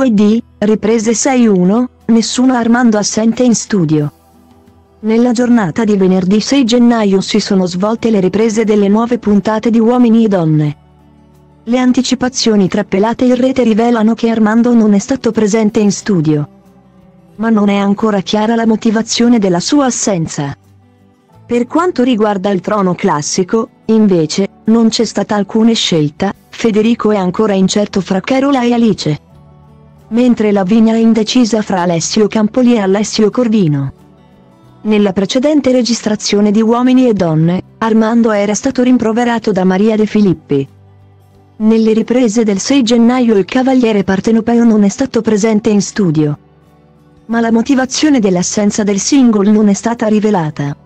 WD, riprese 6-1, nessuno Armando assente in studio. Nella giornata di venerdì 6 gennaio si sono svolte le riprese delle nuove puntate di Uomini e Donne. Le anticipazioni trappelate in rete rivelano che Armando non è stato presente in studio. Ma non è ancora chiara la motivazione della sua assenza. Per quanto riguarda il trono classico, invece, non c'è stata alcuna scelta, Federico è ancora incerto fra Carola e Alice. Mentre Lavinia è indecisa fra Alessio Campoli e Alessio Cordino. Nella precedente registrazione di Uomini e Donne, Armando era stato rimproverato da Maria De Filippi. Nelle riprese del 6 gennaio il cavaliere partenopeo non è stato presente in studio. Ma la motivazione dell'assenza del single non è stata rivelata.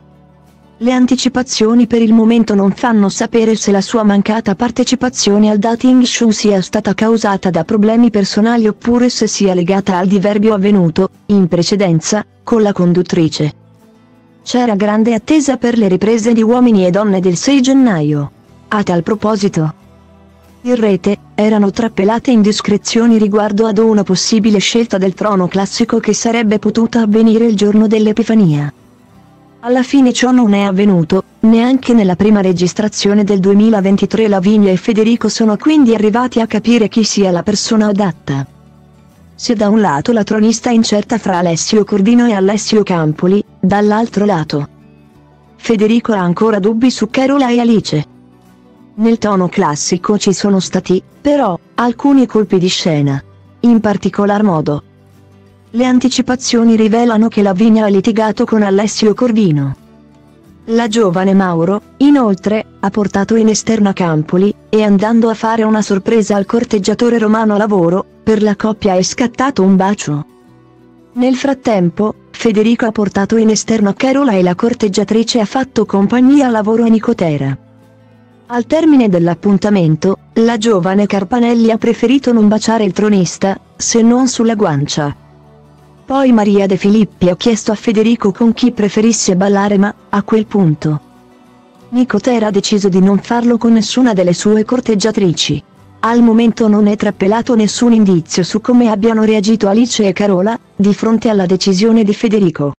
Le anticipazioni per il momento non fanno sapere se la sua mancata partecipazione al dating show sia stata causata da problemi personali oppure se sia legata al diverbio avvenuto, in precedenza, con la conduttrice. C'era grande attesa per le riprese di Uomini e Donne del 6 gennaio. A tal proposito, in rete, erano trappelate indiscrezioni riguardo ad una possibile scelta del trono classico che sarebbe potuta avvenire il giorno dell'Epifania. Alla fine ciò non è avvenuto, neanche nella prima registrazione del 2023 Lavinia e Federico sono quindi arrivati a capire chi sia la persona adatta. Se da un lato la tronista incerta fra Alessio Cordino e Alessio Campoli, dall'altro lato Federico ha ancora dubbi su Carola e Alice. Nel tono classico ci sono stati, però, alcuni colpi di scena. In particolar modo. Le anticipazioni rivelano che Lavinia ha litigato con Alessio Cordino. La giovane Mauro, inoltre, ha portato in esterna Campoli, e andando a fare una sorpresa al corteggiatore romano a lavoro, per la coppia è scattato un bacio. Nel frattempo, Federico ha portato in esterno Carola e la corteggiatrice ha fatto compagnia a lavoro a Nicotera. Al termine dell'appuntamento, la giovane Carpanelli ha preferito non baciare il tronista, se non sulla guancia. Poi Maria De Filippi ha chiesto a Federico con chi preferisse ballare ma, a quel punto, Nicotera ha deciso di non farlo con nessuna delle sue corteggiatrici. Al momento non è trappelato nessun indizio su come abbiano reagito Alice e Carola, di fronte alla decisione di Federico.